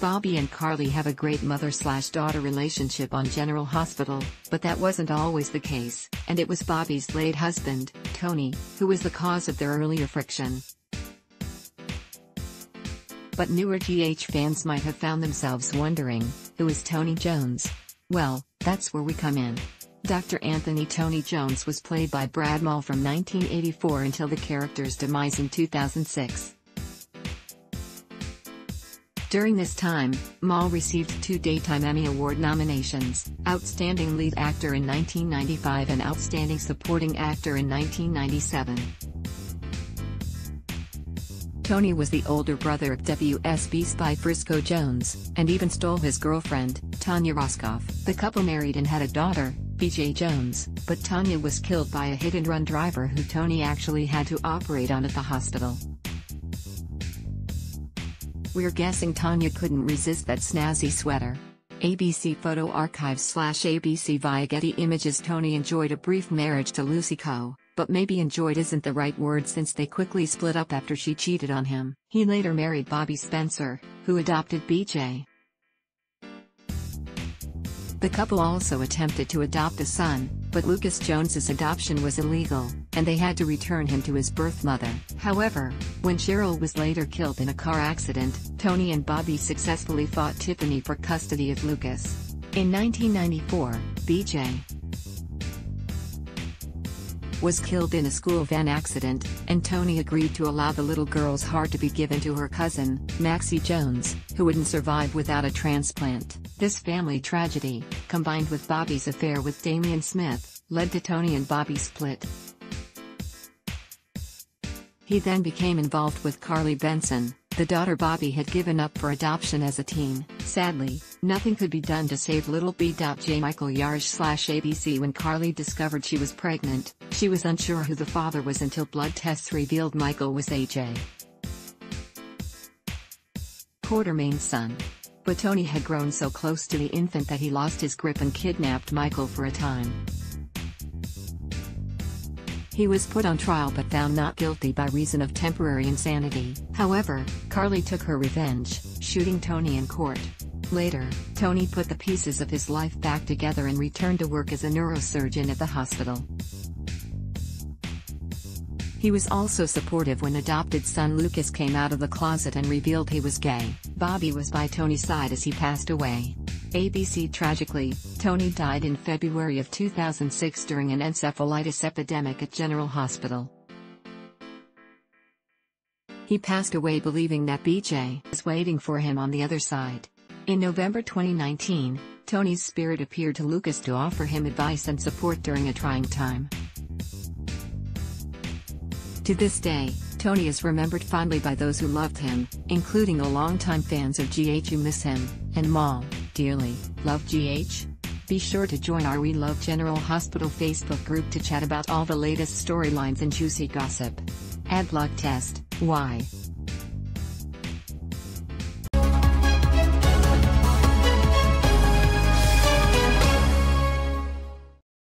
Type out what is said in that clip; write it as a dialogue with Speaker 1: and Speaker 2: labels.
Speaker 1: Bobbie and Carly have a great mother-slash-daughter relationship on General Hospital, but that wasn't always the case, and it was Bobbie's late husband, Tony, who was the cause of their earlier friction. But newer GH fans might have found themselves wondering, who is Tony Jones? Well, that's where we come in. Dr. Anthony Tony Jones was played by Brad Maule from 1984 until the character's demise in 2006. During this time, Maule received two Daytime Emmy Award nominations, Outstanding Lead Actor in 1995 and Outstanding Supporting Actor in 1997. Tony was the older brother of WSB spy Frisco Jones, and even stole his girlfriend, Tania Roskov. The couple married and had a daughter, BJ Jones, but Tania was killed by a hit-and-run driver who Tony actually had to operate on at the hospital. We're guessing Tania couldn't resist that snazzy sweater. ABC Photo Archives slash ABC via Getty Images Tony enjoyed a brief marriage to Lucy Coe, but maybe enjoyed isn't the right word since they quickly split up after she cheated on him. He later married Bobbie Spencer, who adopted BJ. The couple also attempted to adopt a son, but Lucas Jones's adoption was illegal, and they had to return him to his birth mother. However, when Cheryl was later killed in a car accident, Tony and Bobbie successfully fought Tiffany for custody of Lucas. In 1994, BJ, was killed in a school van accident, and Tony agreed to allow the little girl's heart to be given to her cousin, Maxie Jones, who wouldn't survive without a transplant. This family tragedy, combined with Bobbie's affair with Damian Smith, led to Tony and Bobbie's split. He then became involved with Carly Benson, the daughter Bobbie had given up for adoption as a teen. Sadly, nothing could be done to save little B.J. Michael Yarge slash ABC when Carly discovered she was pregnant, she was unsure who the father was until blood tests revealed Michael was AJ. Quartermaine's son. But Tony had grown so close to the infant that he lost his grip and kidnapped Michael for a time. He was put on trial but found not guilty by reason of temporary insanity. However, Carly took her revenge, shooting Tony in court. Later, Tony put the pieces of his life back together and returned to work as a neurosurgeon at the hospital. He was also supportive when adopted son Lucas came out of the closet and revealed he was gay. Bobbie was by Tony's side as he passed away. ABC Tragically, Tony died in February of 2006 during an encephalitis epidemic at General Hospital. He passed away believing that BJ was waiting for him on the other side. In November 2019, Tony's spirit appeared to Lucas to offer him advice and support during a trying time. To this day, Tony is remembered fondly by those who loved him, including the longtime fans of GH who miss him, and Maule dearly, love GH? Be sure to join our We Love General Hospital Facebook group to chat about all the latest storylines and juicy gossip. Ad block test, why?